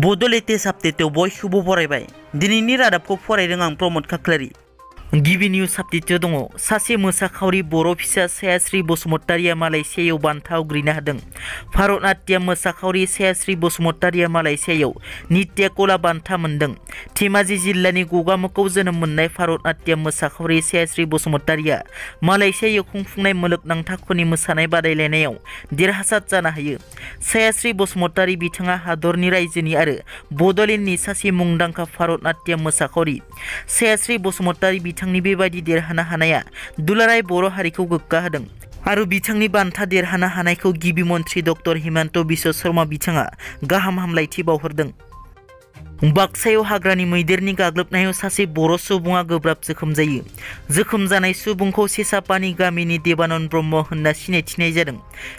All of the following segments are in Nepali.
बड' लेटेस्ट आपडेटआव बयखौबो बरायबाय दिनैनि रादाबखौ फरायदों आं प्रमद खाख्लारि गिबि निउस आपडेटआव दङ सासे मोसाखावरि बर' फिसा सायास्रि बसुमतारिया मालयेशियायाव बान्था आवग्रिनो हादों भारत नाट्यम मोसाखावरि सायास्रि बसुमतारिया मालयेशियायाव नित्य कला बान्था मोनदों धेमाजि जिल्लानि गगामुखआव जोनोम मोननाय भारत नाट्यम मोसाखावरि सायास्रि बसुमतारिया मालयेशियायाव खुंफुंनाय मुलुगनां थाखोनि मोसानाय बादायलायनायाव देरहासार जानो हायो सायास्रि बसुमतारि बिथाङा हादरनि रायजोनि आरो बड'लेण्डनि सासे मुंदांखा भारत नाट्यम मोसाखावरि सायास्रि बसुमतारि बिथांनि बेबायदि देरहानो हानाया दुलाराय बर' हारिखौ गोग्गा होदों आरो बिथांनि बान्था देरहानो हानायखौ गिबि मन्त्रि डक्टर हिमन्त बिश्व शर्मा बिथाङा गाहाम हामलायथि बावहरदों बाक्सायाव हाग्रानि मैदेरनि गाग्लोबनायाव सासे बर' सुबुङा गोब्राब जोखोम जायो। जोखोम जानाय सुबुंखौ सेसापानि गामिनि देबानन्द ब्रह्म होनना सिनायथिनाय जादों।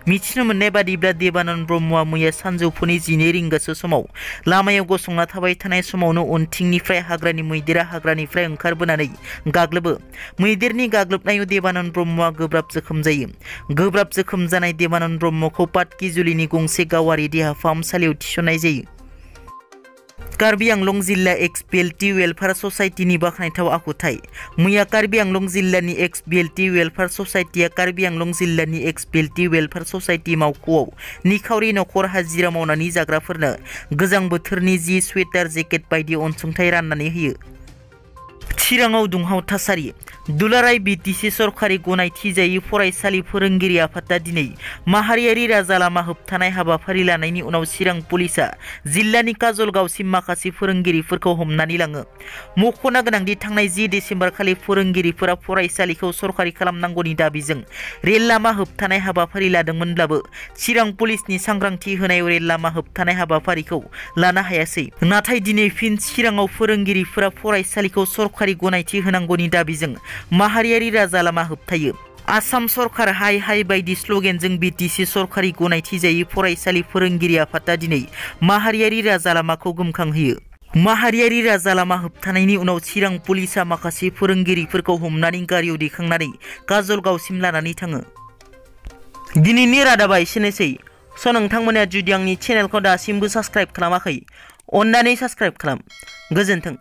मिथिनो मोननाय बादिब्ला देबानन्द ब्रह्मआ मैया सानजौफुनि जिनै रिंगासो समाव लामायाव गसंना थाबाय थानाय समावनो उनथिंनिफ्राय हाग्रानि मैदेरा हाग्रानिफ्राय ओंखारबोनानै गाग्लोबो। मैदेरनि गाग्लोबनायाव देबानन्द ब्रह्मआ गोब्राब जोखोम जायो। गोब्राब जोखोम जानाय देबानन्द ब्रह्मखौ पाटकिजुलिनि गंसे गावारि देहा फाहामसालियाव थिसननाय जायो। कार्बि आंलं जिल्ला एक्स बिएलटि वेलफेयार ससाइटिनि बाख्नायथाव आखुथाय मैया कार्बि आंलं जिल्लानि एक्स बिएलटि वेलफेयार ससाइटिया कार्बि आंलं जिल्लानि एक्स बिएलटि वेलफेयार ससाइटि मावख'आव निखावरि नखर हाजिरा मावनानै जाग्राफोरनो गोजां बोथोरनि जि स्वेटार जेकेट बायदि अनसुंथाइ राननानै होयो चिराङाव दुंहाव थासारि दुलाराय बिटिसि सरखारि गनायथि जायै फरायसालि फोरोंगिरि आफादा दिनै माहारियारि राजा लामा होबथानाय हाबाफारि लानायनि उनाव चिरां पुलिसा जिल्लानि काजलगावसिम माखासे फोरोंगिरिफोरखौ हमनानै लाङो। मख'नो गोनांदि थांनाय जि डिसेम्बर खालि फोरोंगिरिफोरा फरायसालिखौ सरखारि खालामनांगौनि दाबिजों रेल लामा होबथानाय हाबाफारि लादोंमोनब्लाबो चिरां पुलिसनि सांग्रांथि होनायाव रेल लामा होबथानाय हाबाफारिखौ लानो हायासै। नाथाय दिनै फिन चिराङाव फोरोंगिरिफोरा फरायसालिखौ सरखारि गनायथि होनांगौनि दाबिजों माहारियारि राजा लामा होबथायो। आसाम सरकार हाय हाय बायदि स्ल'गेनजों बिटिसि सरखारि गनायथि जायै फरायसालि फोरोंगिरि आफादा दिनै माहारियारि राजा लामाखौ गोमखांहोयो। माहारियारि राजा लामा होबथानायनि उनाव चिरां पुलिसा माखासे फोरोंगिरिफोरखौ हमनानै गारियाव दैखांनानै काजलगावसिम लानानै थाङो। दिनैनि रादाबा एसेनोसै। स' नोंथांमोना जुदि आंनि चेनेलखौ दासिमबो साबस्क्राइब खालामाखै अन्नानै साबस्क्राइब खालाम। गोजोन्थों।